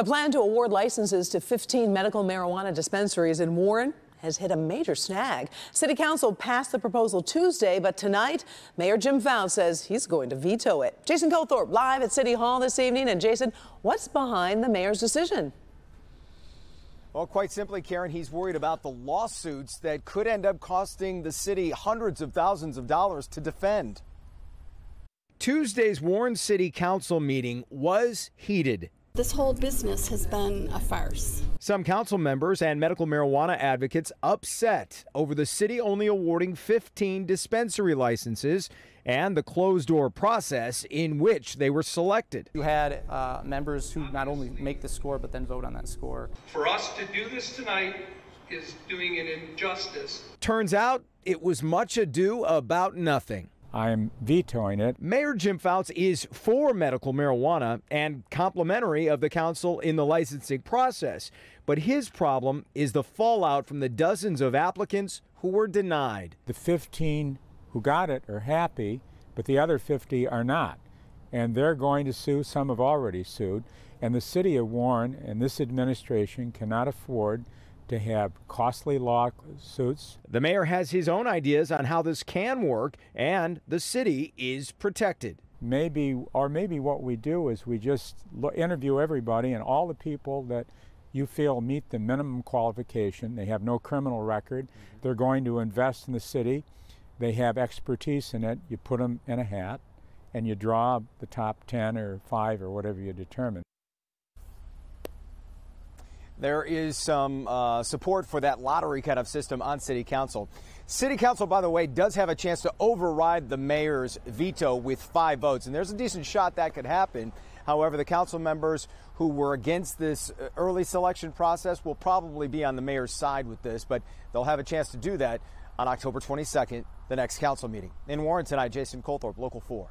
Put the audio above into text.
The plan to award licenses to 15 medical marijuana dispensaries in Warren has hit a major snag. City Council passed the proposal Tuesday, but tonight, Mayor Jim Fouts says he's going to veto it. Jason Colthorp live at City Hall this evening. And Jason, what's behind the mayor's decision? Well, quite simply, Karen, he's worried about the lawsuits that could end up costing the city hundreds of thousands of dollars to defend. Tuesday's Warren City Council meeting was heated. This whole business has been a farce. Some council members and medical marijuana advocates upset over the city only awarding 15 dispensary licenses and the closed door process in which they were selected. You had uh, members who not only make the score but then vote on that score. For us to do this tonight is doing an injustice. Turns out it was much ado about nothing. I'm vetoing it. Mayor Jim Fouts is for medical marijuana and complimentary of the council in the licensing process. But his problem is the fallout from the dozens of applicants who were denied. The 15 who got it are happy, but the other 50 are not. And they're going to sue. Some have already sued. And the city of Warren and this administration cannot afford to have costly lawsuits. The mayor has his own ideas on how this can work, and the city is protected. Maybe, or maybe what we do is we just interview everybody and all the people that you feel meet the minimum qualification. They have no criminal record. Mm-hmm. They're going to invest in the city. They have expertise in it. You put them in a hat and you draw the top 10 or 5 or whatever you determine. There is some uh, support for that lottery kind of system on City Council. City Council, by the way, does have a chance to override the mayor's veto with five votes, and there's a decent shot that could happen. However, the council members who were against this uh, early selection process will probably be on the mayor's side with this, but they'll have a chance to do that on October 22nd, the next council meeting. In Warren tonight, Jason Colthorp, Local 4.